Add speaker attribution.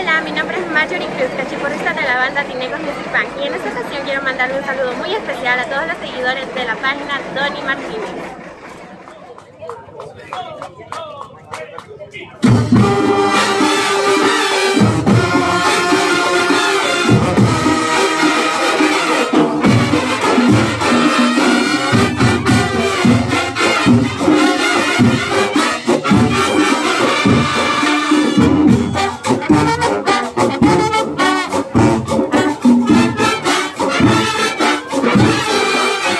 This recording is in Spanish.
Speaker 1: Hola, mi nombre es Marjorie Cruz, cachiporrista de la banda Tinecos Music Bank y en esta ocasión quiero mandarle un saludo muy especial a todos los seguidores de la página Donny Martínez.